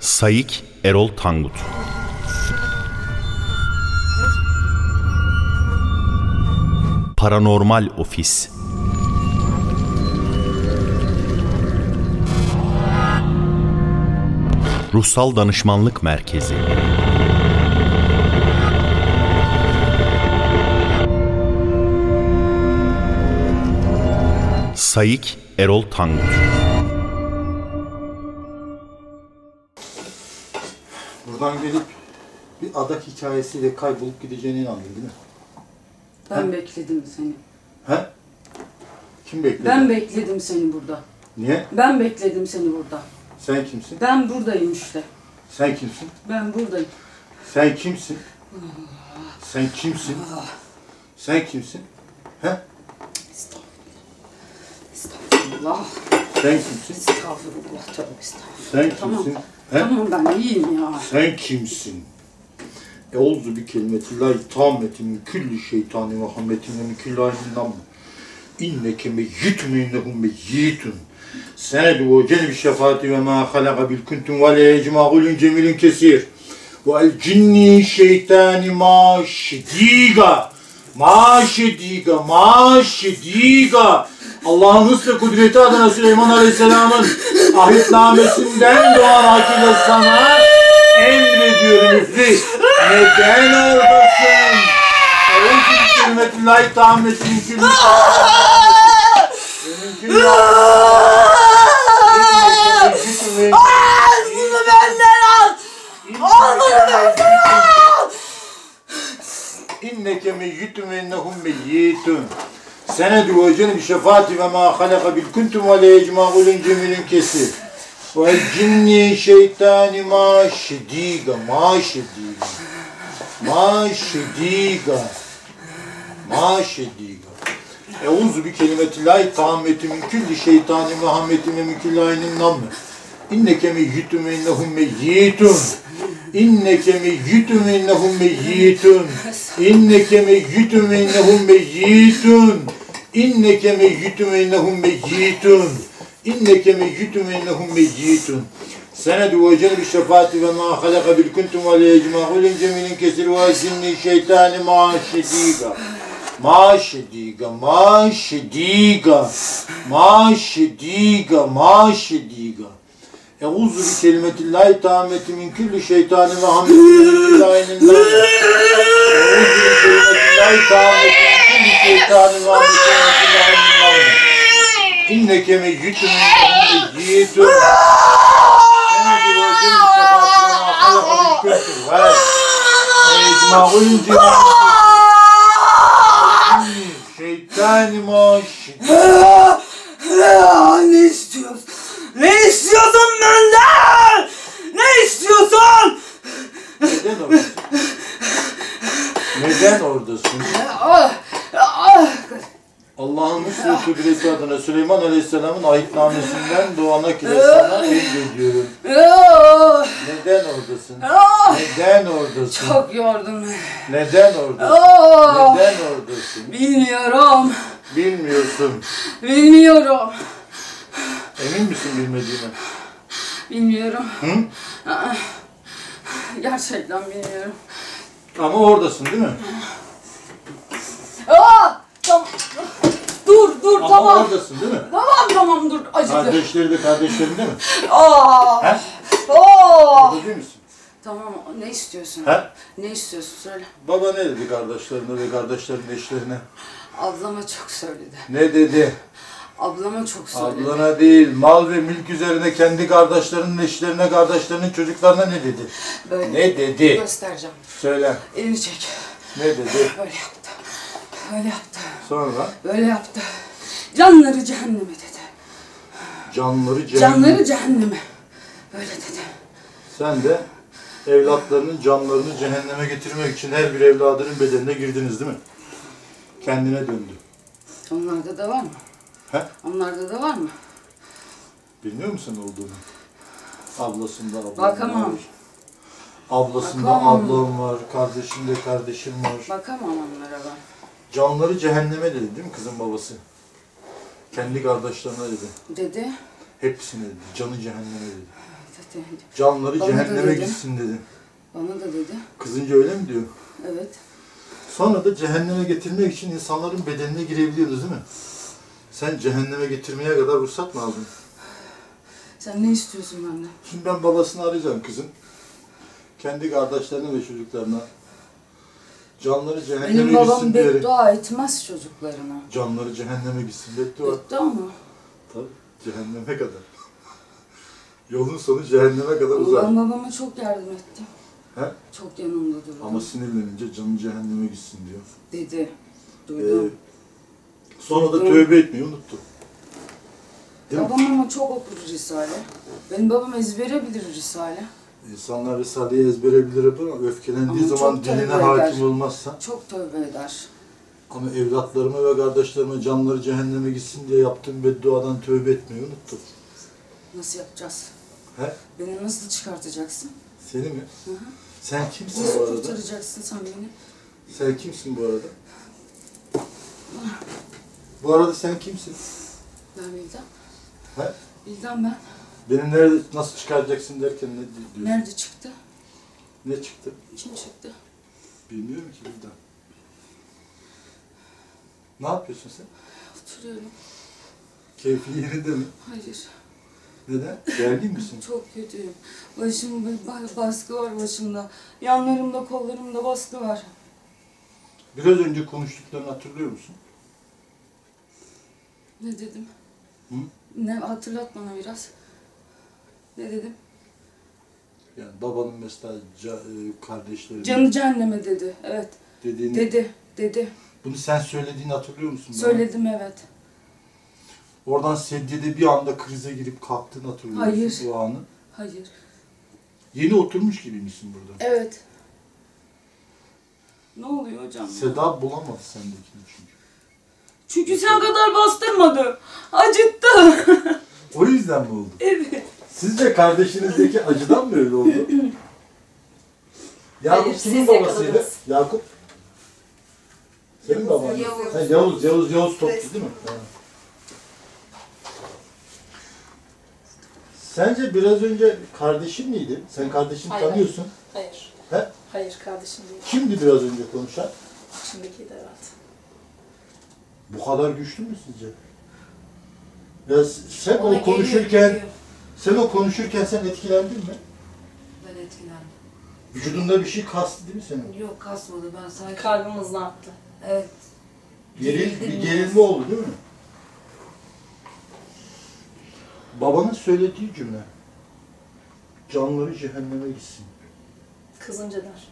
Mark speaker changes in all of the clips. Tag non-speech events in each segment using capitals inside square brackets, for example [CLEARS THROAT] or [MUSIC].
Speaker 1: Sayık Erol Tangut. Paranormal Ofis. Ruhsal Danışmanlık Merkezi. Sayık Erol Tangut
Speaker 2: adak hikayesiyle kaybolup gideceğine inandın değil mi?
Speaker 3: Ben bekledim seni.
Speaker 2: He? Kim bekledi?
Speaker 3: Ben bekledim seni burada.
Speaker 2: Niye?
Speaker 3: Ben bekledim seni burada.
Speaker 2: Sen kimsin?
Speaker 3: Ben buradayım işte.
Speaker 2: Sen kimsin?
Speaker 3: Ben buradayım.
Speaker 2: Sen kimsin? Sen kimsin? Sen kimsin? He?
Speaker 3: Estağfurullah.
Speaker 2: Sen kimsin?
Speaker 3: Estağfurullah. Tövbe estağfurullah.
Speaker 2: Sen
Speaker 3: Tamam.
Speaker 2: kimsin? He?
Speaker 3: Tamam ben iyiyim ya.
Speaker 2: Sen kimsin? Euzu bi kelimetillahi tammetin min külli şeytani ve hammetin ve min külli ayninden mı? İnneke meyyitun innehum meyyitun. Senedu ve celbi şefaati ve ma halaka bil kuntum ve le ecma'ulun cemilun kesir. Ve el cinni şeytani ma şediga. Ma şediga, ma şediga. Allah'ın hız kudreti adına Süleyman Aleyhisselam'ın ahitnamesinden doğan akile sana emrediyorum üfri. Neden oradasın? Eûzü bi kelimetillahi tammetin külli Mümkün
Speaker 3: Al bunu benden al. Bunu benden al.
Speaker 2: İnneke meyyitun ve innehum meyyitun. Senedu ve cenbi şefaati ve ma halaka bil kuntum ve le ecma'ulun cemilun kesir. Ve şeytani ma şediga, ma şediga, ma şediga, ma şediga. Euzu bi kelimetillahi tammeti min külli şeytani ve hammetin ve min külli aynin namme. İnneke meyyitun ve innehum meyyitun. İnneke meyyitun ve innehum meyyitun. İnneke meyyitun ve innehum meyyitun. İnneke meyyitun ve innehum meyyitun. İnneke meyyitun ve innehum meyyitun. Senedu ve cenbi şefaati ve ma halaka bil kuntum ve le ecma'ulun cemilin kesir ve zinni şeytani ma şediga. Ma şediga, ma şediga, ma şediga, ma şediga. Euzu bi kelimetillahi tammeti min kulli şeytanin ve hamdin min kulli aynin Euzu bi kelimetillahi tammeti min kulli şeytanin ve hamdin min kulli aynin İnneke meyyitun ve meyyitun. Senedu ve cenni şefaatine ma halaka bil kuntum ve ecma'ul cemil şeytani ma şediga.
Speaker 3: ne istiyorsun? Ne istiyorsun benden? Ne istiyorsun?
Speaker 2: Neden oradasın? Neden oradasın?
Speaker 3: Ah, ah.
Speaker 2: Allah'ın hüsnü kudreti adına Süleyman Aleyhisselam'ın ayetnamesinden doğana kile sana emrediyorum. Neden oradasın?
Speaker 3: ah.
Speaker 2: Neden oradasın?
Speaker 3: Çok yordun beni.
Speaker 2: Neden oradasın?
Speaker 3: Ah,
Speaker 2: Neden oradasın?
Speaker 3: Bilmiyorum.
Speaker 2: Bilmiyorsun.
Speaker 3: Bilmiyorum.
Speaker 2: Emin misin bilmediğine?
Speaker 3: Bilmiyorum.
Speaker 2: Hı?
Speaker 3: Ah, Gerçekten bilmiyorum.
Speaker 2: Ama oradasın değil mi?
Speaker 3: Ah, tamam. Dur dur
Speaker 2: Ama
Speaker 3: tamam.
Speaker 2: oradasın değil mi?
Speaker 3: Tamam tamam dur acıdı.
Speaker 2: Kardeşleri de kardeşlerin değil mi? [LAUGHS]
Speaker 3: Ah.
Speaker 2: He?
Speaker 3: Oh.
Speaker 2: Orada değil misin?
Speaker 3: Tamam ne istiyorsun?
Speaker 2: He?
Speaker 3: Ne istiyorsun söyle.
Speaker 2: Baba ne dedi kardeşlerine ve kardeşlerin eşlerine?
Speaker 3: Ablama çok söyledi.
Speaker 2: Ne dedi?
Speaker 3: Ablama çok söyledi.
Speaker 2: Ablana değil, mal ve mülk üzerine kendi kardeşlerinin eşlerine, kardeşlerinin çocuklarına ne dedi?
Speaker 3: Böyle
Speaker 2: Ne dedi?
Speaker 3: göstereceğim.
Speaker 2: Söyle.
Speaker 3: Elini çek.
Speaker 2: Ne dedi?
Speaker 3: Böyle yaptı. Böyle yaptı.
Speaker 2: Sonra
Speaker 3: Böyle yaptı. Canları cehenneme dedi.
Speaker 2: canları cehennem.
Speaker 3: Canları cehenneme. Böyle dedi.
Speaker 2: Sen de evlatlarının canlarını cehenneme getirmek için her bir evladının bedenine girdiniz değil mi? Kendine döndü.
Speaker 3: Onlarda da var mı?
Speaker 2: He?
Speaker 3: Onlarda da var mı?
Speaker 2: Bilmiyor musun olduğunu? Ablasında ablam
Speaker 3: Bakamam.
Speaker 2: var. Ablasında
Speaker 3: Bakamam.
Speaker 2: ablam var, kardeşinde kardeşim var.
Speaker 3: Bakamam onlara ben.
Speaker 2: Canları cehenneme dedi değil mi kızın babası? Kendi kardeşlerine dedi.
Speaker 3: Dedi.
Speaker 2: Hepsine dedi. Canı cehenneme dedi.
Speaker 3: Dedi. De-
Speaker 2: Canları
Speaker 3: Bana da
Speaker 2: cehenneme
Speaker 3: dedi.
Speaker 2: gitsin dedi.
Speaker 3: Bana da dedi.
Speaker 2: Kızınca öyle mi diyor?
Speaker 3: Evet.
Speaker 2: Sonra da cehenneme getirmek için insanların bedenine girebiliyoruz değil mi? Sen cehenneme getirmeye kadar ruhsat mı aldın?
Speaker 3: Sen ne istiyorsun benden?
Speaker 2: Şimdi ben babasını arayacağım kızın. Kendi kardeşlerine ve çocuklarına. Canları cehenneme
Speaker 3: Benim babam
Speaker 2: gitsin diyerek.
Speaker 3: beddua etmez çocuklarına.
Speaker 2: Canları cehenneme gitsin beddua.
Speaker 3: Beddua mı?
Speaker 2: Tabii cehenneme kadar. [LAUGHS] Yolun sonu cehenneme kadar uzar.
Speaker 3: ben babama çok yardım ettim.
Speaker 2: He?
Speaker 3: Çok yanımda durdu.
Speaker 2: Ama sinirlenince canı cehenneme gitsin diyor.
Speaker 3: Dedi.
Speaker 2: Ee,
Speaker 3: Duydum.
Speaker 2: sonra da
Speaker 3: Duydum.
Speaker 2: tövbe etmeyi unuttu. Değil mi?
Speaker 3: babam ama çok okur Risale. Benim babam ezbere bilir Risale.
Speaker 2: İnsanlar Risale'yi ezbere bilir ama öfkelendiği
Speaker 3: Ama
Speaker 2: zaman diline
Speaker 3: tövbe
Speaker 2: hakim
Speaker 3: eder.
Speaker 2: olmazsa
Speaker 3: Çok tövbe eder.
Speaker 2: ama evlatlarıma ve kardeşlerime canları cehenneme gitsin diye yaptığım bedduadan tövbe etmeyi unuttu.
Speaker 3: Nasıl yapacağız?
Speaker 2: He?
Speaker 3: Beni nasıl çıkartacaksın?
Speaker 2: Seni mi?
Speaker 3: Hı hı.
Speaker 2: Sen kimsin bu
Speaker 3: Nasıl
Speaker 2: arada?
Speaker 3: kurtaracaksın sen beni?
Speaker 2: Sen kimsin bu arada? Bu arada sen kimsin?
Speaker 3: Ben Bildan.
Speaker 2: He?
Speaker 3: Bildan ben.
Speaker 2: Beni nerede, nasıl çıkaracaksın derken ne diyorsun?
Speaker 3: Nerede çıktı?
Speaker 2: Ne çıktı?
Speaker 3: Kim çıktı?
Speaker 2: Bilmiyorum ki birden. Ne yapıyorsun sen?
Speaker 3: Oturuyorum.
Speaker 2: Keyfin yerinde mi?
Speaker 3: Hayır.
Speaker 2: Neden? Gergin misin? [LAUGHS]
Speaker 3: Çok kötüyüm. Başım baskı var başımda. Yanlarımda, kollarımda baskı var.
Speaker 2: Biraz önce konuştuklarını hatırlıyor musun?
Speaker 3: Ne dedim?
Speaker 2: Hı?
Speaker 3: Ne hatırlat bana biraz. Ne dedim?
Speaker 2: Yani babanın mesela ca, e, kardeşlerinin
Speaker 3: Canı cehenneme dedi. Evet.
Speaker 2: dediğini...
Speaker 3: Dedi. Dedi.
Speaker 2: Bunu sen söylediğini hatırlıyor musun? bana?
Speaker 3: Söyledim evet.
Speaker 2: Oradan sedyede bir anda krize girip kalktığını hatırlıyor
Speaker 3: Hayır.
Speaker 2: musun o anı?
Speaker 3: Hayır.
Speaker 2: Yeni oturmuş gibi misin burada?
Speaker 3: Evet. Ne oluyor hocam? ya?
Speaker 2: Seda bulamadı sendekini çünkü.
Speaker 3: Çünkü sen kadar bastırmadı. Acıttı. [LAUGHS]
Speaker 2: O yüzden mi oldu?
Speaker 3: evet.
Speaker 2: Sizce kardeşinizdeki acıdan mı öyle oldu? Yakup
Speaker 4: Hayır,
Speaker 2: kimin
Speaker 4: siz
Speaker 2: babasıydı?
Speaker 4: yakaladınız.
Speaker 2: Yakup? Senin baban.
Speaker 4: Yavuz.
Speaker 2: Ha, Yavuz, Yavuz, Yavuz topçu değil mi? Ha. Sence biraz önce kardeşin miydi? Sen kardeşini
Speaker 4: Hayır.
Speaker 2: tanıyorsun.
Speaker 4: Hayır.
Speaker 2: He?
Speaker 4: Hayır kardeşim değil.
Speaker 2: Kimdi biraz önce konuşan?
Speaker 4: Şimdiki de evet.
Speaker 2: Bu kadar güçlü mü sizce? Ya s- sen
Speaker 4: Ona
Speaker 2: o konuşurken,
Speaker 4: geliyor,
Speaker 2: sen o konuşurken sen etkilendin mi?
Speaker 3: Ben etkilendim.
Speaker 2: Vücudunda bir şey kastı değil mi senin?
Speaker 3: Yok kasmadı ben sanki.
Speaker 4: Kalbim hızlı attı.
Speaker 3: Evet.
Speaker 2: Geril, bir gerilme oldu değil mi? Babanın söylediği cümle. Canları cehenneme gitsin.
Speaker 4: Kızınca der.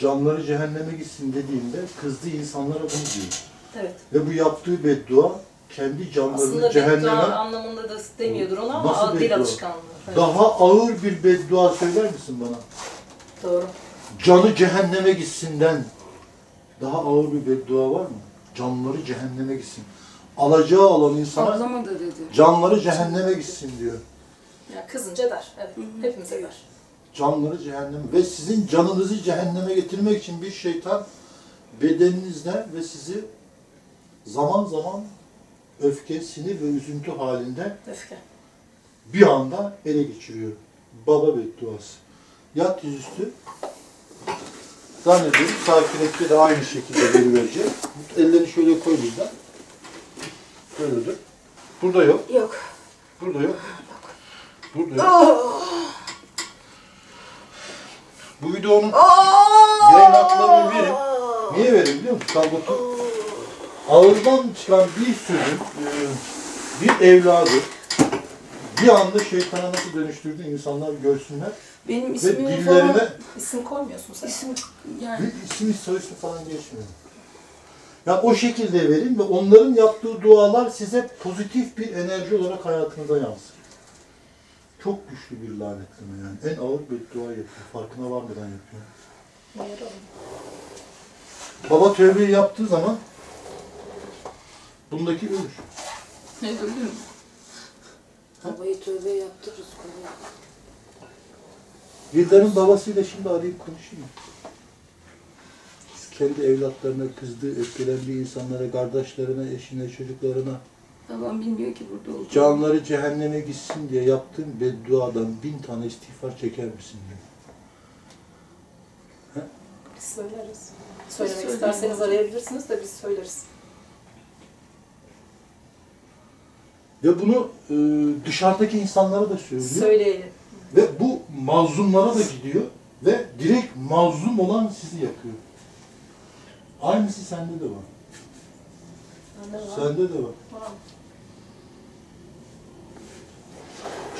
Speaker 2: Canları cehenneme gitsin dediğinde kızdığı insanlara bunu diyor.
Speaker 4: Evet.
Speaker 2: Ve bu yaptığı beddua kendi canlarını
Speaker 4: Aslında
Speaker 2: cehenneme
Speaker 4: beddua anlamında da demiyordur onu ama
Speaker 2: Nasıl
Speaker 4: dil
Speaker 2: beddua?
Speaker 4: alışkanlığı. Evet.
Speaker 2: daha ağır bir beddua söyler misin bana?
Speaker 4: Doğru.
Speaker 2: Canı cehenneme gitsinden daha ağır bir beddua var mı? Canları cehenneme gitsin. Alacağı olan insana
Speaker 3: Ablama da dedi.
Speaker 2: canları cehenneme gitsin diyor.
Speaker 4: Ya kızınca der. Evet. Hepimize der.
Speaker 2: Canları cehenneme ve sizin canınızı cehenneme getirmek için bir şeytan bedeninizde ve sizi zaman zaman öfke, sinir ve üzüntü halinde
Speaker 4: Öfke.
Speaker 2: bir anda ele geçiriyor. Baba bedduası. Yat yüzüstü. Zannediyorum sakinlikte de aynı şekilde veri verecek. Ellerini şöyle koy bizden. Böyle dur. Burada yok.
Speaker 3: Yok.
Speaker 2: Burada yok. Burada yok. Bu videonun yayın haklarını verin. Niye verin biliyor musun? Kalbotu. Ağızdan çıkan bir sözün e, bir evladı bir anda şeytana nasıl dönüştürdü insanlar görsünler.
Speaker 3: Benim
Speaker 2: Ve
Speaker 3: ismimi falan...
Speaker 2: dillerine
Speaker 4: İsim koymuyorsun sen.
Speaker 3: İsim yani
Speaker 2: bir isim soy ismi falan geçmiyor. Ya o şekilde verin ve onların yaptığı dualar size pozitif bir enerji olarak hayatınıza yansır. Çok güçlü bir lanetleme yani. En ağır bir dua yapıyor. Farkına varmadan yapıyor. Baba tövbeyi yaptığı zaman bundaki ölür.
Speaker 3: ne ölüm. Babayı tövbe yaptırırız.
Speaker 2: Vildan'ın babasıyla şimdi arayıp konuşayım. Kendi evlatlarına kızdığı, öfkelendiği insanlara, kardeşlerine, eşine, çocuklarına
Speaker 3: Babam bilmiyor ki burada olduğunu.
Speaker 2: Canları cehenneme gitsin diye yaptığın bedduadan bin tane istiğfar çeker misin diyor.
Speaker 4: Biz söyleriz. Söylemek
Speaker 3: söyleriz.
Speaker 4: isterseniz arayabilirsiniz de biz söyleriz.
Speaker 2: Ve bunu e, dışarıdaki insanlara da söylüyor.
Speaker 4: Söyleyelim.
Speaker 2: Ve bu mazlumlara da gidiyor ve direkt mazlum olan sizi yakıyor. Aynısı sende de var.
Speaker 4: Var.
Speaker 2: Sende de var.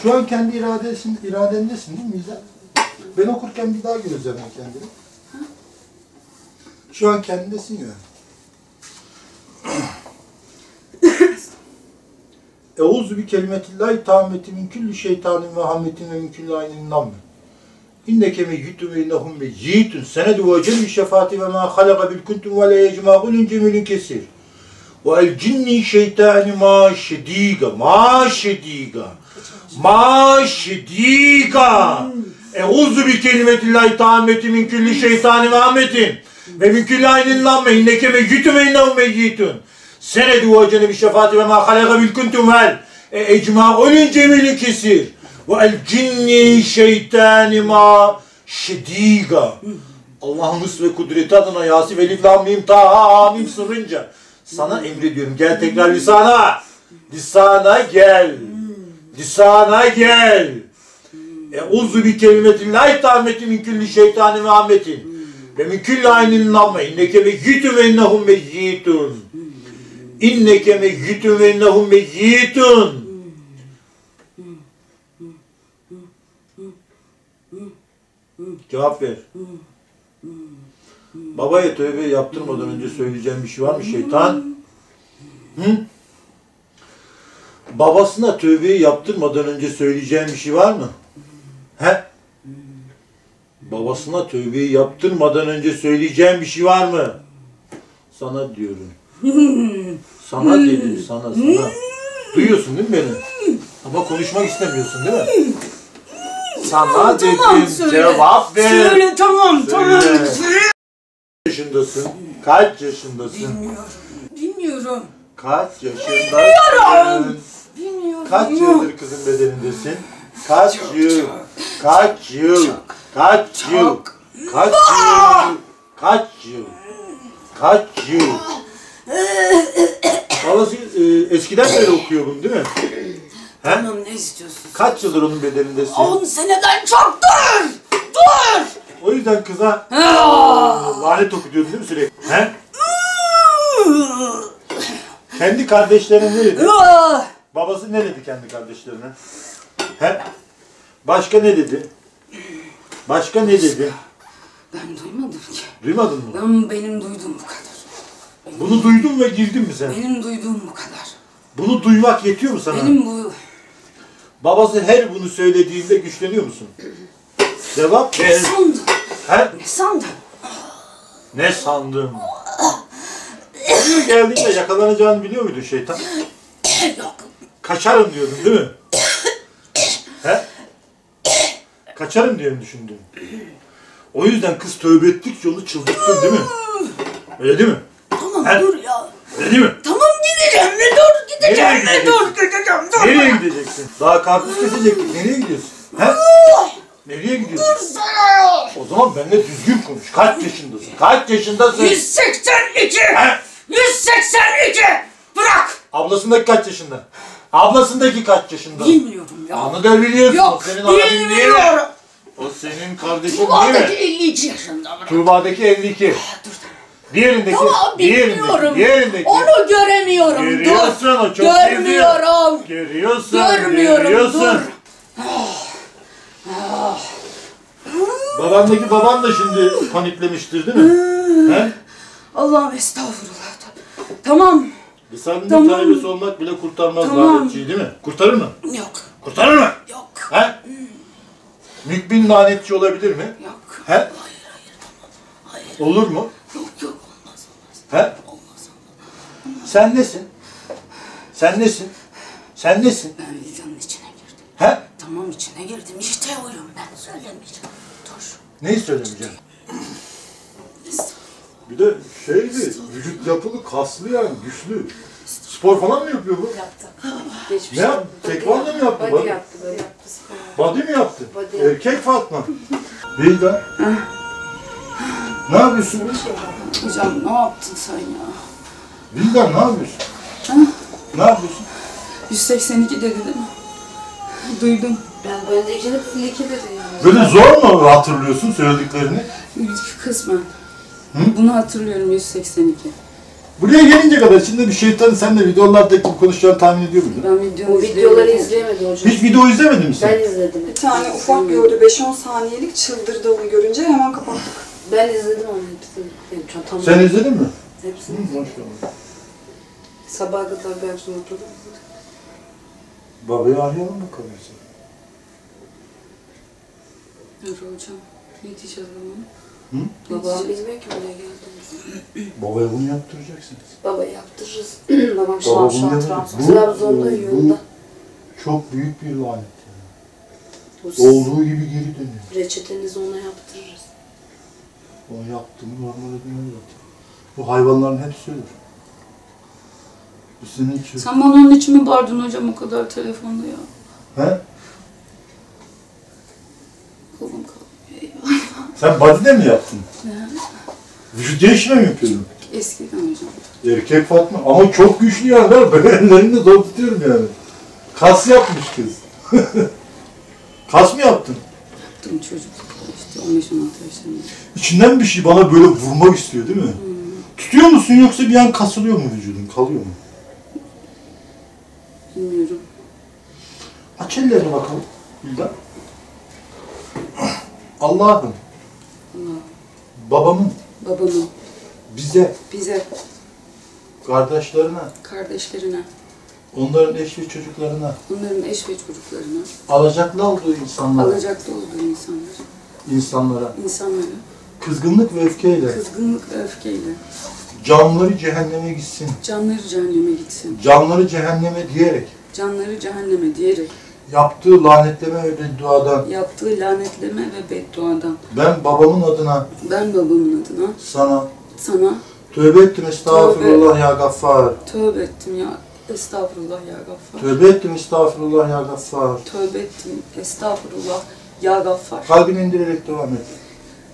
Speaker 2: Şu an kendi iradesin, iradendesin değil mi Mizan? Ben okurken bir daha gözlemle kendini. Şu an kendindesin ya. Euzu bi kelimetillahi tammeti min kulli şeytanin ve hammetin ve min kulli aynin namme. İnneke meyyitun ve innehum meyyitun. Senedu ve cem'i şefaati ve ma halaka bil kuntum ve la yecma'un cemilin kesir. Ve el cinni şeytani ma şediga, ma şediga. Ma şediga. Euzu bi kelimetillahi tammeti min kulli şeytani ve hammetin. Ve min kulli aynin lamme. İnneke meyyitun ve innehum meyyitun. Senedu ve cennebi şefaati ve ma halaka bil kuntum vel. E ecma'un cemilin kesir. Ve el cinni şeytani ma şediga. Allah'ın ve kudreti adına Yasin Elif Lam Mim Ta Ha Mim sırrınca sana emrediyorum gel tekrar lisana. Lisana gel. Lisana gel. Euzu bi kelimetillahi tammeti min kulli şeytanin ve ahmetin. Ve min kulli aynin namme. İnneke meyyitun ve innehum meyyitun. İnneke meyyitun ve innehum meyyitun. Cevap ver. Babaya tövbe yaptırmadan önce söyleyeceğim bir şey var mı şeytan? Hı? Babasına tövbeyi yaptırmadan önce söyleyeceğim bir şey var mı? He? Babasına tövbeyi yaptırmadan önce söyleyeceğim bir şey var mı? Sana diyorum. [LAUGHS] Sana dedim sana sana. [LAUGHS] Duyuyorsun değil mi beni? Ama konuşmak istemiyorsun değil mi? [LAUGHS] Sana dedim
Speaker 3: Tamam söyle.
Speaker 2: cevap ver.
Speaker 3: Söyle tamam tamam.
Speaker 2: Söyle.
Speaker 3: Söyle.
Speaker 2: yaşındasın? Kaç yaşındasın?
Speaker 3: Bilmiyorum. Bilmiyorum.
Speaker 2: Kaç yaşındasın?
Speaker 3: Bilmiyorum.
Speaker 2: Kaç yıldır kızın bedenindesin? Kaç yıl? Kaç yıl? Kaç yıl?
Speaker 3: Çok.
Speaker 2: Kaç yıl? Kaç yıl? Kaç yıl? Babası e, eskiden beri okuyor bunu değil mi? He?
Speaker 3: Tamam ne istiyorsun?
Speaker 2: Kaç yıldır onun bedenindesin?
Speaker 3: 10 seneden çok dur!
Speaker 2: O yüzden kıza lanet okutuyordun değil mi sürekli? He? Kendi kardeşlerine ne dedi? Babası ne dedi kendi kardeşlerine? He? Başka ne dedi? Başka ne dedi?
Speaker 3: Ben duymadım ki.
Speaker 2: Duymadın mı?
Speaker 3: Ben benim duyduğum bu kadar.
Speaker 2: Bunu duydun ve girdin mi sen?
Speaker 3: Benim duyduğum bu kadar.
Speaker 2: Bunu duymak yetiyor mu sana?
Speaker 3: Benim bu...
Speaker 2: Babası her bunu söylediğinde güçleniyor musun? Cevap
Speaker 3: Ne
Speaker 2: ver.
Speaker 3: sandın?
Speaker 2: He?
Speaker 3: Ne sandın?
Speaker 2: Ne sandın? Buraya geldiğinde yakalanacağını biliyor muydun şeytan?
Speaker 3: Yok.
Speaker 2: Kaçarım diyordun değil mi? He? Kaçarım diye düşündün? O yüzden kız tövbe ettikçe onu çıldırttın değil mi? Öyle değil mi?
Speaker 3: Tamam
Speaker 2: He?
Speaker 3: dur ya.
Speaker 2: Öyle değil mi?
Speaker 3: Tamam gideceğim ne dur gideceğim
Speaker 2: Nereye
Speaker 3: ne dur gideceğim dur.
Speaker 2: Nereye gideceksin? Daha karpuz kesecektik. Nereye gidiyorsun? He? Nereye gidiyorsun?
Speaker 3: Sana
Speaker 2: O zaman benimle düzgün konuş. Kaç yaşındasın? Kaç yaşındasın?
Speaker 3: 182!
Speaker 2: He?
Speaker 3: 182! Bırak!
Speaker 2: Ablasındaki kaç yaşında? Ablasındaki kaç yaşında?
Speaker 3: Bilmiyorum ya.
Speaker 2: Onu da biliyorsun.
Speaker 3: Yok
Speaker 2: senin abin değil mi?
Speaker 3: bilmiyorum.
Speaker 2: O senin kardeşin değil
Speaker 3: Tuva'daki
Speaker 2: mi?
Speaker 3: 52 yaşında bırak.
Speaker 2: Tuğba'daki 52.
Speaker 3: Dur.
Speaker 2: Diğerindeki,
Speaker 3: Tamam bilmiyorum.
Speaker 2: diğerindeki.
Speaker 3: Onu göremiyorum.
Speaker 2: Görüyorsun o
Speaker 3: dur.
Speaker 2: çok
Speaker 3: Görmüyorum.
Speaker 2: Görüyorsun,
Speaker 3: Görmüyorum.
Speaker 2: görüyorsun.
Speaker 3: Dur.
Speaker 2: Babandaki baban da şimdi paniklemiştir değil mi? He?
Speaker 3: Allah'ım estağfurullah. Tamam.
Speaker 2: Lisanın
Speaker 3: Tamam.
Speaker 2: bir talebesi olmak bile kurtarmaz
Speaker 3: Tamam.
Speaker 2: lanetçiyi değil mi? Kurtarır mı?
Speaker 3: Yok.
Speaker 2: Kurtarır mı?
Speaker 3: Yok.
Speaker 2: He? Mükbin lanetçi olabilir mi?
Speaker 3: Yok.
Speaker 2: He? Olur mu?
Speaker 3: Yok yok.
Speaker 2: He? Sen nesin? Sen nesin? Sen nesin?
Speaker 3: Ben videonun içine girdim.
Speaker 2: He?
Speaker 3: Tamam içine girdim. İşte oyum ben. Söylemeyeceğim. Dur.
Speaker 2: Neyi söylemeyeceğim? Bir de şeydi, vücut yapılı, kaslı yani, güçlü. Spor falan mı yapıyor bu?
Speaker 4: Yaptı. Geçmiş.
Speaker 2: Ne yaptı? Tekvando mu yaptı?
Speaker 4: Body
Speaker 2: Body,
Speaker 4: yaptı böyle yaptı. spor.
Speaker 2: body mi yaptı?
Speaker 4: Body.
Speaker 2: Erkek Fatma. Vildan. Ne yapıyorsun?
Speaker 3: Hocam ne yaptın sen ya?
Speaker 2: Vildan ne yapıyorsun? ne yapıyorsun?
Speaker 3: 182 dedi değil mi? Duydum.
Speaker 4: Ben böyle de 52 dedi yani.
Speaker 2: Böyle zor mu hatırlıyorsun söylediklerini?
Speaker 3: Kısmen. Bunu hatırlıyorum 182.
Speaker 2: Buraya gelince kadar içinde bir şeytan sen de videolardaki konuşacağını tahmin ediyor muydun?
Speaker 3: Ben videoyu
Speaker 4: O videoları
Speaker 3: izleyemedim.
Speaker 4: izleyemedi hocam.
Speaker 2: Hiç video izlemedin mi sen?
Speaker 4: Ben izledim.
Speaker 5: Bir tane ufak gördü 5-10 saniyelik çıldırdı onu görünce hemen kapattık.
Speaker 4: Ben izledim onu hepsini. Benim çantamda.
Speaker 2: Sen izledin mi?
Speaker 4: Hepsini.
Speaker 2: Maşallah.
Speaker 4: Sabaha kadar bir akşam oturdum.
Speaker 2: Babayı arayalım bakalım.
Speaker 3: Dur hocam. Ne diyeceğiz ama?
Speaker 2: Hı?
Speaker 4: Babam bilmiyor ki buraya geldiğimizi.
Speaker 2: Babaya bunu yaptıracaksınız.
Speaker 4: Baba yaptırırız. [CLEARS THROAT] Babam şu
Speaker 2: Baba
Speaker 4: an
Speaker 2: bunu
Speaker 4: şu an. Trabzon-
Speaker 2: Bu-
Speaker 4: Trabzon'da
Speaker 2: bu-
Speaker 4: yolda.
Speaker 2: Çok büyük bir lanet.
Speaker 4: Bu siz-
Speaker 2: Olduğu gibi geri dönüyor.
Speaker 4: Reçetenizi ona yaptırırız.
Speaker 2: Onu yaptığımı normal edemiyor zaten. Bu hayvanların hepsi ölür. Bu senin için.
Speaker 3: Sen bana onun için mi bağırdın hocam o kadar telefonda ya?
Speaker 2: He?
Speaker 3: Kolum kalmıyor.
Speaker 2: Sen body'de mi yaptın? Vücut değişimi mi yapıyordun?
Speaker 3: Eskiden hocam.
Speaker 2: Erkek Fatma ama çok güçlü yani ben böyle ellerini zor tutuyorum yani. Kas yapmış kız. [LAUGHS] Kas mı yaptın?
Speaker 3: Yaptım işte 15-16 yaşlarında.
Speaker 2: İçinden bir şey bana böyle vurmak istiyor değil mi? Tutuyor musun yoksa bir an kasılıyor mu vücudun? Kalıyor mu?
Speaker 3: Bilmiyorum.
Speaker 2: Aç ellerini bakalım. Bildan. Allah'ım,
Speaker 3: Allah.
Speaker 2: babamın
Speaker 3: Babamın
Speaker 2: bize,
Speaker 3: bize,
Speaker 2: kardeşlerine,
Speaker 3: kardeşlerine,
Speaker 2: onların eş ve çocuklarına,
Speaker 3: onların eş ve çocuklarına,
Speaker 2: alacaklı olduğu insanlara,
Speaker 3: alacaklı olduğu insanlar,
Speaker 2: insanlara.
Speaker 3: İnsanları
Speaker 2: kızgınlık ve öfkeyle.
Speaker 3: Kızgınlık ve öfkeyle.
Speaker 2: Canları cehenneme gitsin,
Speaker 3: canları cehenneme gitsin,
Speaker 2: canları cehenneme diyerek.
Speaker 3: Canları cehenneme diyerek.
Speaker 2: Yaptığı lanetleme ve bedduadan.
Speaker 3: Yaptığı lanetleme ve bedduadan.
Speaker 2: Ben babamın adına.
Speaker 3: Ben babamın adına.
Speaker 2: Sana.
Speaker 3: Sana.
Speaker 2: Tövbe ettim estağfurullah ya gaffar.
Speaker 3: tövbe ettim ya estağfurullah ya gaffar.
Speaker 2: Tövbe ettim estağfurullah ya gaffar.
Speaker 3: Tövbe ettim estağfurullah ya gaffar.
Speaker 2: Kalbini indirerek devam et.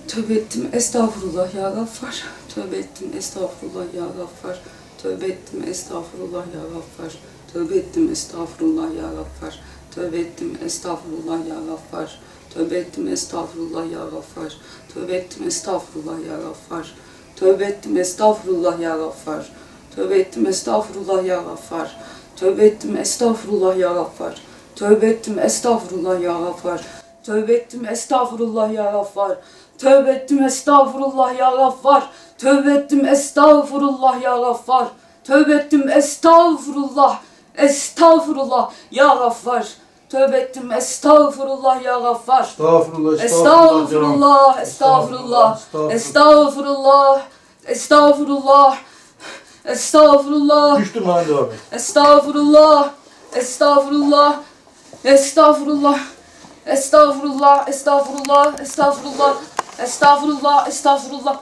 Speaker 3: Tövbe ettim estağfurullah ya gaffar. Tövbe ettim estağfurullah ya gaffar. Tövbe ettim estağfurullah ya gaffar. Tövbe ettim estağfurullah ya gaffar. Tövbe ettim estağfurullah ya gaffar. Tövbe ettim estağfurullah ya gaffar. Tövbe ettim estağfurullah ya gaffar. Tövbe ettim estağfurullah ya gaffar. Tövbe ettim estağfurullah ya gaffar. Tövbe ettim estağfurullah ya gaffar. Tövbe ettim estağfurullah ya gaffar. Tövbe ettim estağfurullah ya gaffar. Tövbe ettim estağfurullah ya gaffar. Tövbe ettim estağfurullah ya gaffar. Tövbe ettim estağfurullah. Estağfurullah ya gaffar. Tövbe ettim estağfurullah ya gaffar.
Speaker 2: Estağfurullah,
Speaker 3: Estağfurullah, estağfurullah, estağfurullah, estağfurullah, estağfurullah,
Speaker 2: Düştüm devam et.
Speaker 3: estağfurullah, estağfurullah, estağfurullah, estağfurullah, estağfurullah, estağfurullah, estağfurullah, estağfurullah.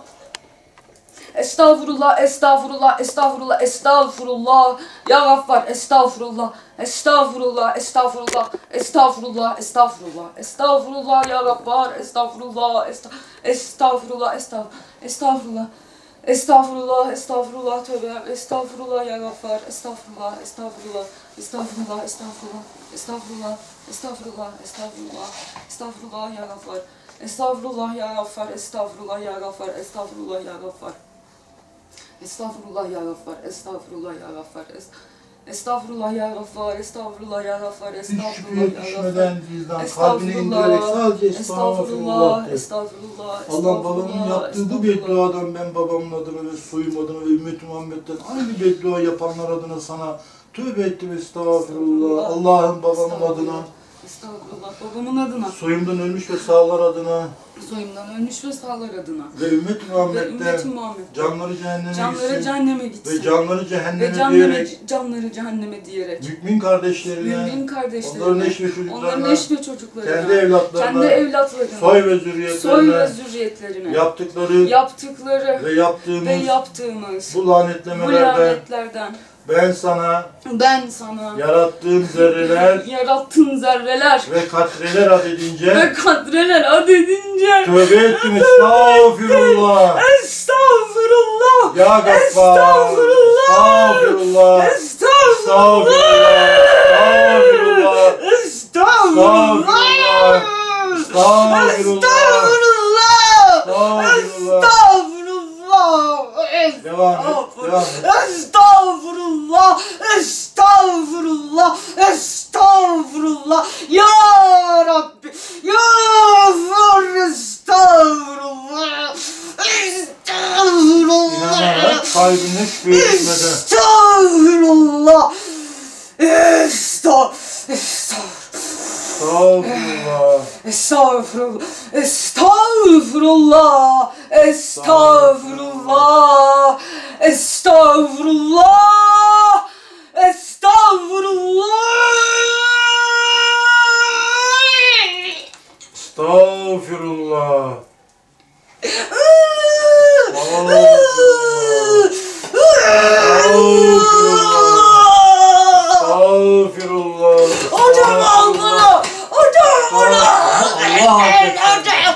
Speaker 3: Estağfurullah, estağfurullah, estağfurullah, estağfurullah. Ya Gaffar, estağfurullah, estağfurullah, estağfurullah, estağfurullah, estağfurullah, estağfurullah ya Gaffar, estağfurullah, esta- estağfurullah, estağ- estağfurullah. Estağfurullah, estağfurullah, tövbe estağfurullah ya Gaffar, estağfurullah, estağfurullah, estağfurullah, estağfurullah, estağfurullah, estağfurullah, estağfurullah, estağfurullah ya Gaffar, estağfurullah ya Gaffar, estağfurullah ya Gaffar, estağfurullah ya Gaffar. Estağfurullah ya Gaffar, estağfurullah ya Gaffar, es- estağfurullah ya Gaffar, estağfurullah ya Gaffar, estağfurullah ya Gaffar.
Speaker 2: kalbini indirerek sadece estağfurullah
Speaker 3: Estağfurullah,
Speaker 2: Allah babamın yaptığı bu bedduadan ben babamın adına ve soyum adına ve ümmet Muhammed'den aynı beddua yapanlar adına sana tövbe ettim estağfurullah. Allah'ım babamın adına,
Speaker 3: Estağfurullah, babamın adına,
Speaker 2: soyumdan ölmüş ve sağlar adına
Speaker 3: soyumdan ölmüş ve sağlar adına
Speaker 2: ve ümmet
Speaker 3: ve
Speaker 2: Muhammed'den
Speaker 3: ümmetin Muhammed.
Speaker 2: canları cehenneme
Speaker 3: Canları
Speaker 2: gitsin
Speaker 3: cehenneme
Speaker 2: ve
Speaker 3: gitsin.
Speaker 2: canları
Speaker 3: Ve
Speaker 2: cehenneme diyerek
Speaker 3: canları cehenneme diyerek.
Speaker 2: mümin kardeşlerine,
Speaker 3: Mümin
Speaker 2: onların
Speaker 3: kardeşlerine,
Speaker 2: eş ve
Speaker 3: onların
Speaker 2: çocuklarına,
Speaker 3: eş ve çocuklarına,
Speaker 2: kendi evlatlarına,
Speaker 3: kendi evlatlarına,
Speaker 2: soy ve
Speaker 3: soy ve
Speaker 2: zürriyetlerine
Speaker 3: zürriyetlerine
Speaker 2: yaptıkları
Speaker 3: yaptıkları
Speaker 2: ve yaptığımız
Speaker 3: ve yaptığımız
Speaker 2: bu
Speaker 3: bu
Speaker 2: lanetlemelerden
Speaker 3: lanetlerden
Speaker 2: Ben sana
Speaker 3: Ben sana
Speaker 2: yarattığım zerreler [LAUGHS]
Speaker 3: yarattığın zerreler
Speaker 2: ve katreler adedince
Speaker 3: ve kadreler adedince
Speaker 2: tövbe ettim estağfirullah.
Speaker 3: Estağfurullah.
Speaker 2: Ya Gaffar.
Speaker 3: Estağfurullah.
Speaker 2: Estağfirullah.
Speaker 3: Estağfurullah.
Speaker 2: Estağfirullah. Estağfirullah.
Speaker 3: Estağfurullah.
Speaker 2: Estağfirullah.
Speaker 3: Estağfurullah.
Speaker 2: Estağfirullah. Devam et. Devam et.
Speaker 3: Estağfurullah. Estağfurullah. Estağfurullah. Ya Rabbi. Ya Gafur. Estağfurullah. Estağfurullah.
Speaker 2: İnanarak kalbine şüphe etmeden.
Speaker 3: Estağfurullah. Estağ Estağfurullah.
Speaker 2: Estağfirullah.
Speaker 3: Estağfurullah. Estağfurullah. Estağfurullah. Estağfurullah.
Speaker 2: Estağfirullah. Estağfirullah.
Speaker 3: Hocam al bunu. Hocam bunu.
Speaker 2: Allah affetsin.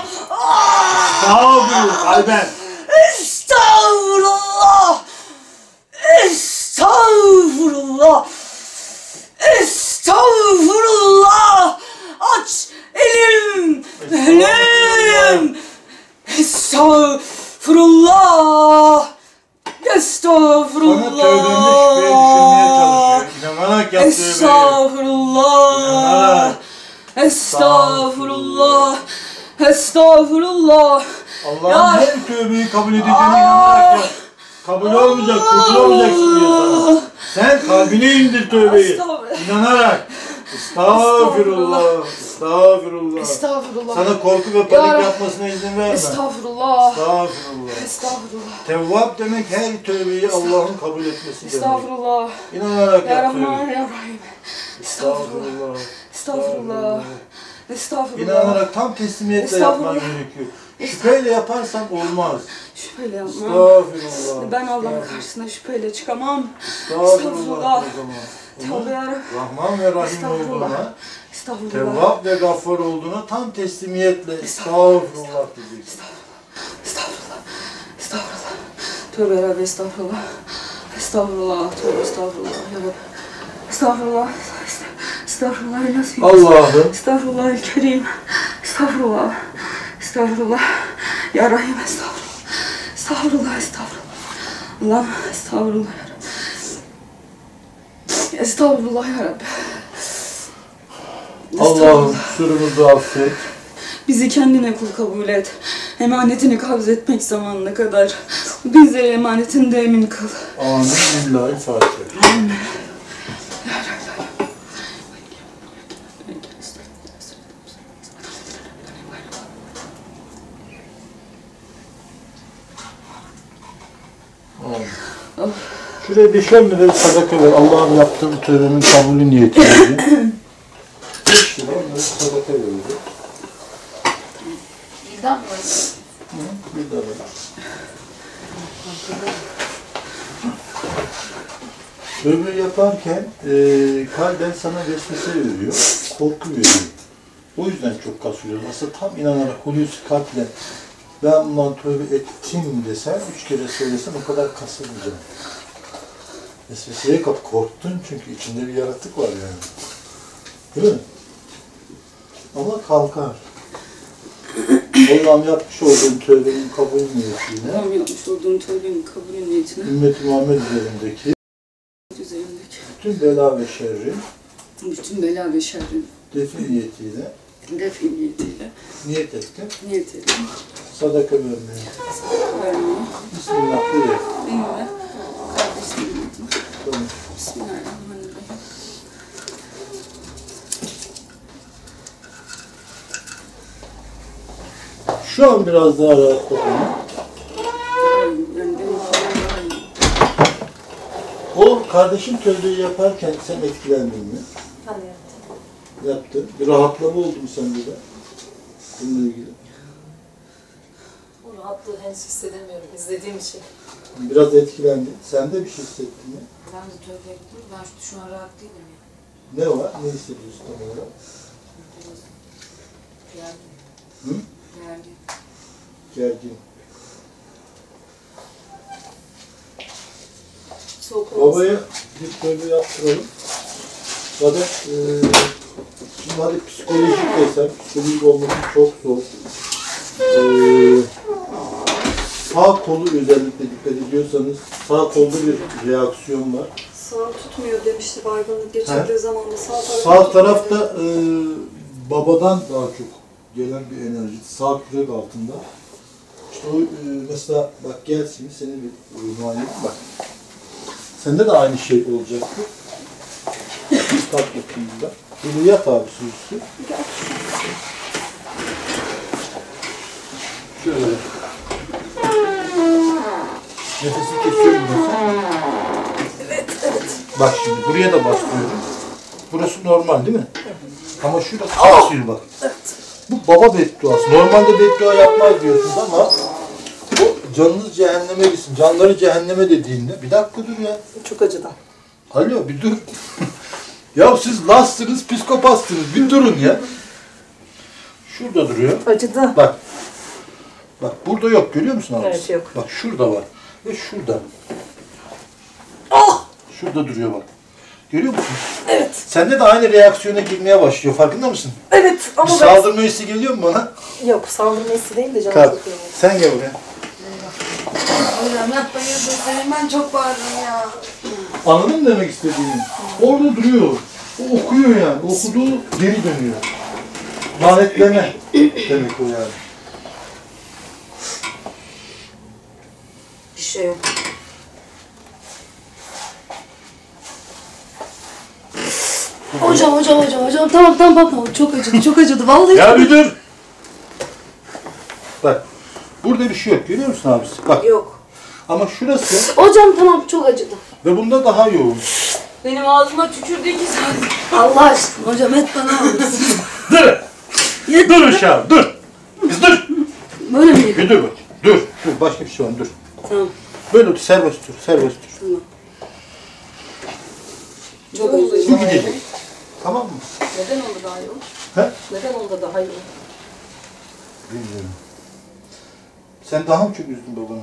Speaker 2: Estağfirullah. Kalben.
Speaker 3: Estağfurullah. Estağfurullah. Estağfurullah. Aç elim. Elim. Estağfurullah.
Speaker 2: Bana tövbemde şüpheye düşürmeye
Speaker 3: Estağfurullah.
Speaker 2: çalışıyor. İnanarak yaptığı bir
Speaker 3: Estağfurullah. Estağfurullah. Estağfurullah.
Speaker 2: Allah'ın
Speaker 3: Ya.
Speaker 2: her tövbeyi kabul edeceğine inanarak yap. Kabul olmayacak, kurtulamayacaksın diye sana. Sen kalbine indir tövbeyi.
Speaker 3: Estağfurullah.
Speaker 2: İnanarak. Estağfirullah. Estağfirullah.
Speaker 3: Estağfurullah.
Speaker 2: Sana korku ve
Speaker 3: Ya
Speaker 2: panik yapmasına izin verme.
Speaker 3: Estağfurullah.
Speaker 2: Estağfirullah.
Speaker 3: Estağfurullah.
Speaker 2: Tevvap demek her tövbeyi Allah'ın kabul etmesi demek.
Speaker 3: Estağfurullah.
Speaker 2: İnanarak
Speaker 3: Ya
Speaker 2: yap
Speaker 3: Rahman
Speaker 2: tövbeyi.
Speaker 3: ya Rahim.
Speaker 2: Estağfurullah.
Speaker 3: Estağfurullah. Estağfurullah.
Speaker 2: İnanarak tam teslimiyetle yapman
Speaker 3: Estağfurullah.
Speaker 2: gerekiyor. Şüpheyle yaparsan olmaz.
Speaker 3: Şüpheyle yapmam.
Speaker 2: Estağfirullah.
Speaker 3: Ben Allah'ın karşısına şüpheyle çıkamam. Estağfurullah.
Speaker 2: zaman.
Speaker 3: Tövbe yarabbim.
Speaker 2: Rahman ve Rahim
Speaker 3: Estağfurullah.
Speaker 2: olduğuna,
Speaker 3: Estağfurullah.
Speaker 2: Tevvap ve Gaffar olduğuna tam teslimiyetle Estağfirullah diyeceksin.
Speaker 3: Estağfurullah. Estağfurullah. Tövbe yarabbim estağfurullah. Estağfurullah. Tövbe estağfurullah. Ya Rabbi. Estağfurullah. Estağfurullah. Nasıl
Speaker 2: Allah'ım
Speaker 3: Estağfurullah Kerim. Estağfurullah. Estağfurullah. Ya Rahim estağfurullah. Estağfurullah estağfurullah. Allah'ım estağfurullah ya Rabbi. Estağfurullah ya Rabbi.
Speaker 2: Allah'ım kusurumuzu affet.
Speaker 3: Bizi kendine kul kabul et. Emanetini kabz etmek zamanına kadar. Bizleri emanetinde emin kıl.
Speaker 2: Amin. Lillahi Fatiha. Amin. Şuraya bir şöyle lira sadaka ver. Allah'ım yaptığım tövbemin kabulü niyetiyle. [COUGHS] Beş lira onları sadaka verir.
Speaker 4: Birden mi?
Speaker 2: Bir daha ver. Tövbe yaparken e, kalben sana vesvese veriyor, korku veriyor. O yüzden çok kasılıyor. Nasıl tam inanarak, hulusi kalple ben bundan tövbe ettim desen, üç kere söylesen o kadar kasılmayacak. Vesveseye kap, korktun çünkü içinde bir yaratık var yani. Değil mi? Ama kalkar. Allah'ım yapmış olduğun tövbenin kabul niyetiyle
Speaker 3: Allah'ım yapmış olduğum tövbenin kabulü niyetine
Speaker 2: ümmet-i Muhammed üzerindeki
Speaker 3: üzerindeki
Speaker 2: bütün bela ve şerri
Speaker 3: bütün bela ve şerrin
Speaker 2: defi niyetiyle
Speaker 3: defi niyetiyle
Speaker 2: niyet ettim.
Speaker 3: niyet edin.
Speaker 2: Sadaka vermeye.
Speaker 3: Vermeyi.
Speaker 2: Bismillah diye.
Speaker 3: Kardeşlerim adına.
Speaker 2: Tamam.
Speaker 3: Bismillahirrahmanirrahim.
Speaker 2: Şu an biraz daha
Speaker 3: daha iyi.
Speaker 2: O kardeşin tövbeyi yaparken sen etkilendin mi?
Speaker 4: Yaptım.
Speaker 2: Yaptın. Bir rahatlama oldu mu sende de? Bununla ilgili.
Speaker 6: Rahatlığı henüz hissedemiyorum izlediğim için.
Speaker 2: Biraz etkilendin. Sen de bir şey hissettin mi?
Speaker 4: Ben de tövbe ettim. Ben şu, şu an rahat değilim ya.
Speaker 2: Ne var? Ne hissediyorsun tam olarak?
Speaker 4: Gergin.
Speaker 2: Hı?
Speaker 4: Gergin.
Speaker 2: Gergin.
Speaker 4: Soğuk.
Speaker 2: Babaya bir tövbe yaptıralım. Zaten eee şimdi hadi psikolojik desem, psikolojik olması çok zor. Eee sağ kolu özellikle dikkat ediyorsanız sağ kolda bir reaksiyon var.
Speaker 5: Sağ tutmuyor demişti baygınlık geçirdiği zaman da sağ tarafı
Speaker 2: Sağ tarafta eee, babadan daha çok gelen bir enerji. Sağ kürek altında. İşte o eee, mesela bak gelsin seni bir edeyim. bak. Sende de aynı şey olacaktı. Kalk bakayım da. Böyle yat abi su üstü. Şöyle. Nefesini kesiyorum mesela. Evet, evet. Bak şimdi buraya da bastırıyorum. Burası normal değil mi? Ama şurası kesiyor bak. Bu baba bedduası. Normalde beddua yapmaz diyorsunuz ama o canınız cehenneme gitsin. Canları cehenneme dediğinde bir dakika dur ya.
Speaker 5: Çok acıdı.
Speaker 2: Alo bir dur. [LAUGHS] ya siz lassınız, psikopatsınız. Bir durun ya. Şurada duruyor.
Speaker 5: Acıdı.
Speaker 2: Bak. Bak burada yok görüyor musun abi?
Speaker 5: Evet, yok.
Speaker 2: Bak şurada var. Ve şurada. Ah! Şurada duruyor bak. Görüyor musun?
Speaker 5: Evet.
Speaker 2: Sende de aynı reaksiyona girmeye başlıyor. Farkında mısın?
Speaker 5: Evet
Speaker 2: Bir
Speaker 5: ama ben...
Speaker 2: saldırma hissi geliyor mu bana?
Speaker 5: Yok saldırma hissi değil de canım
Speaker 2: Kalk. Sen gel buraya.
Speaker 4: Hocam yapmayın. Ben çok bağırdım ya.
Speaker 2: Anladın mı demek istediğimi? Orada duruyor. O okuyor yani. Okuduğu geri dönüyor. Lanetleme demek o yani.
Speaker 4: Şey yok. Hocam hocam hocam hocam tamam tamam tamam çok acıdı çok acıdı vallahi
Speaker 2: Ya bir dur! Bak. Burada bir şey yok. Görüyor musun abisi? Bak.
Speaker 4: Yok.
Speaker 2: Ama şurası
Speaker 4: Hocam tamam çok acıdı.
Speaker 2: ve bunda daha yoğun.
Speaker 4: Benim ağzıma tükürdü iki saat. Allah aşkına hocam et bana alırsın.
Speaker 2: Dur! dur uşağım dur! Kız dur!
Speaker 4: Böyle mi?
Speaker 2: Bir dur bak. Dur. Dur. Başka bir şey var. Dur.
Speaker 4: Tamam.
Speaker 2: Böyle otur. Serbest dur. Serbest dur.
Speaker 4: Çok acıdı.
Speaker 2: Bu gidecek. Tamam mı?
Speaker 4: Neden oldu daha iyi?
Speaker 2: He?
Speaker 4: Neden oldu daha iyi?
Speaker 2: Bilmiyorum. Sen daha mı çok üzdün babanı?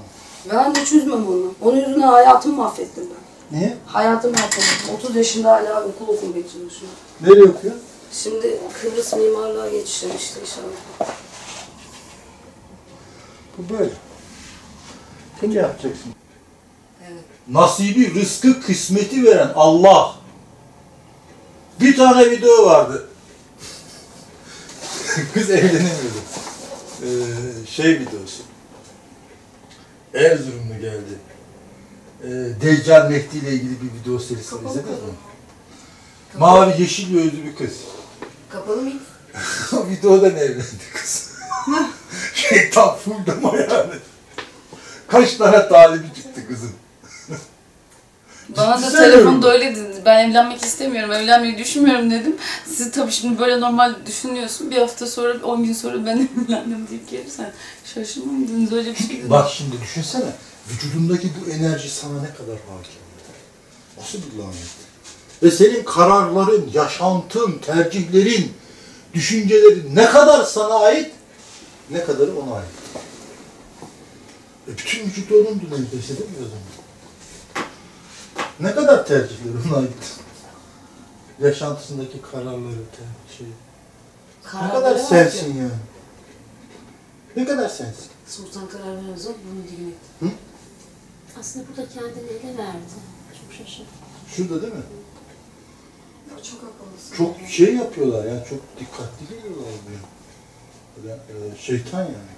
Speaker 4: Ben de çözmem onu. Onun yüzünden hayatımı mahvettim ben.
Speaker 2: Niye?
Speaker 4: Hayatımı mahvettim. 30 yaşında hala okul okumaya çalışıyorum.
Speaker 2: Nereye okuyor?
Speaker 4: Şimdi Kıbrıs mimarlığa geçeceğim işte inşallah.
Speaker 2: Bu böyle. Sen ne yapacaksın?
Speaker 4: Evet.
Speaker 2: Nasibi, rızkı, kısmeti veren Allah. Bir tane video vardı. [LAUGHS] Kız evlenemiyordu. Ee, şey videosu. Erzurumlu geldi. Ee, Deccal Mehdi ile ilgili bir video serisi izlediniz mi? Mavi yeşil gözlü bir kız.
Speaker 4: Kapalı mıydı? [LAUGHS]
Speaker 2: O videodan evlendi kız. Şeytan fullama yani. Kaç tane talibi çıktı kızın.
Speaker 3: Bana da telefonda öyle dedi. Ben evlenmek istemiyorum, evlenmeyi düşünmüyorum dedim. Siz tabii şimdi böyle normal düşünüyorsun. Bir hafta sonra, 10 gün sonra ben [LAUGHS] evlendim deyip gelirsen şaşırmazdınız öyle bir şey.
Speaker 2: Bak şimdi düşünsene. Vücudundaki bu enerji sana ne kadar hakim. Nasıl bir lanet. Ve senin kararların, yaşantın, tercihlerin, düşüncelerin ne kadar sana ait, ne kadarı ona ait. E bütün vücut neredeyse değil mi o zaman? Ne kadar tercihleri ona ait. Yaşantısındaki kararları, ter- şey. Ne kadar sensin yani. Ne kadar sensin.
Speaker 4: Sultan karar vermez o bunun dibine.
Speaker 2: Hı?
Speaker 4: Aslında burada kendini ele verdi. Çok şaşırdım.
Speaker 2: Şurada değil mi?
Speaker 5: Çok akıllısın.
Speaker 2: Çok şey yapıyorlar ya, çok dikkatli geliyorlar buraya. Böyle, e, şeytan yani.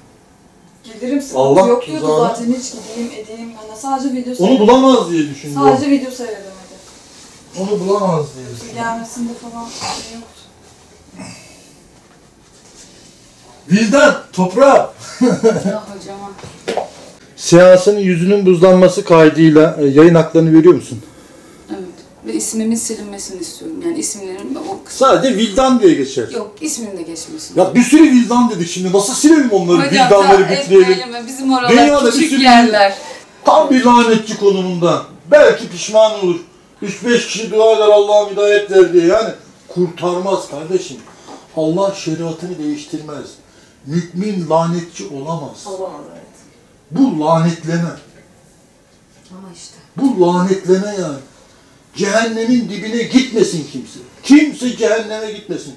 Speaker 5: Gelirim sıkıntı
Speaker 2: Allah
Speaker 5: yok diyordu
Speaker 2: tuzağına-
Speaker 5: zaten hiç gideyim edeyim. Hani sadece video
Speaker 2: Onu bulamaz diye düşündüm.
Speaker 5: Sadece video seyredemedi.
Speaker 2: Onu bulamaz diye düşündüm.
Speaker 5: Gelmesinde falan şey yoktu.
Speaker 2: Vildan, toprağa.
Speaker 3: Ya [LAUGHS] hocama.
Speaker 2: Seansın yüzünün buzlanması kaydıyla e, yayın haklarını veriyor musun?
Speaker 3: Ve ismimin silinmesini istiyorum. Yani isimlerim o kısmı.
Speaker 2: Sadece Vildan diye geçer.
Speaker 3: Yok ismin de geçmesin.
Speaker 2: Ya bir sürü Vildan dedik şimdi. Nasıl silelim onları?
Speaker 3: Hocam
Speaker 2: Vildanları
Speaker 3: ta
Speaker 2: bitirelim.
Speaker 3: Bizim oralar
Speaker 2: Dünyada bir
Speaker 3: küçük
Speaker 2: sürü-
Speaker 3: yerler.
Speaker 2: Tam bir lanetçi konumunda. Belki pişman olur. 3-5 kişi dua eder Allah'ım hidayet ver diye yani kurtarmaz kardeşim. Allah şeriatını değiştirmez. Mümin lanetçi olamaz.
Speaker 4: Olamaz evet.
Speaker 2: Bu lanetleme.
Speaker 4: Ama işte.
Speaker 2: Bu lanetleme yani. Cehennemin dibine gitmesin kimse. Kimse cehenneme gitmesin.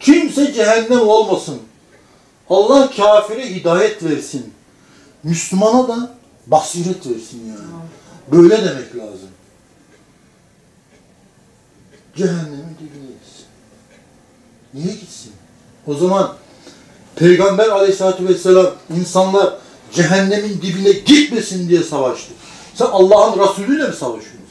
Speaker 2: Kimse cehennem olmasın. Allah kafire hidayet versin. Müslümana da basiret versin yani. Böyle demek lazım. Cehennemin dibine gitsin. Niye gitsin? O zaman Peygamber aleyhissalatü vesselam insanlar cehennemin dibine gitmesin diye savaştı. Sen Allah'ın Resulüyle mi savaşıyorsun.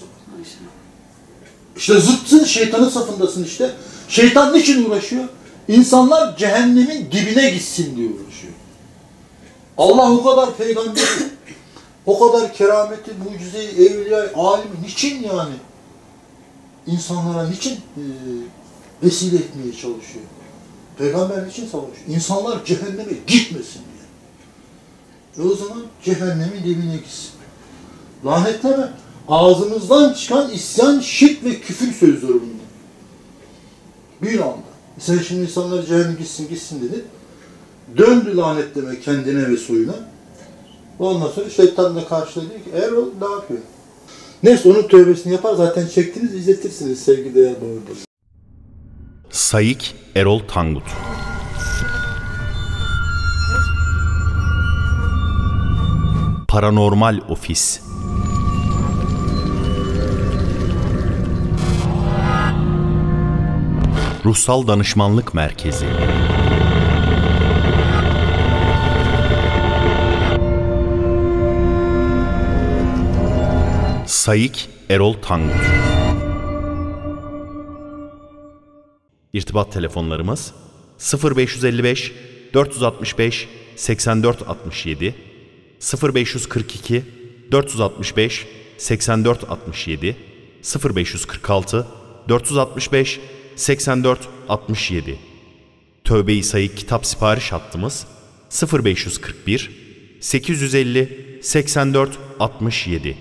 Speaker 2: İşte zıtsın, şeytanın safındasın işte. Şeytan niçin uğraşıyor? İnsanlar cehennemin dibine gitsin diye uğraşıyor. Allah o kadar peygamberi, o kadar kerameti, mucizeyi, evliya, alimi niçin yani? İnsanlara niçin e, vesile etmeye çalışıyor? Peygamber niçin savaşıyor? İnsanlar cehenneme gitmesin diye. E o zaman cehennemin dibine gitsin. Lanetleme. Ağzımızdan çıkan isyan, şirk ve küfür sözleri bunlar. Bir anda. Sen şimdi insanlar cehenneme gitsin gitsin dedi. Döndü lanetleme kendine ve soyuna. Ondan sonra şeytan da karşıladı ki Erol ne yapıyor? Neyse onun tövbesini yapar zaten çektiniz izletirsiniz sevgili değer doğrudur.
Speaker 1: Sayık Erol Tangut Paranormal Ofis Ruhsal Danışmanlık Merkezi. Sayık Erol Tangut. İrtibat telefonlarımız 0555 465 84 67 0542 465 84 67 0546 465 84 67 Tövbe-i Sayık kitap sipariş hattımız 0541 850 84 67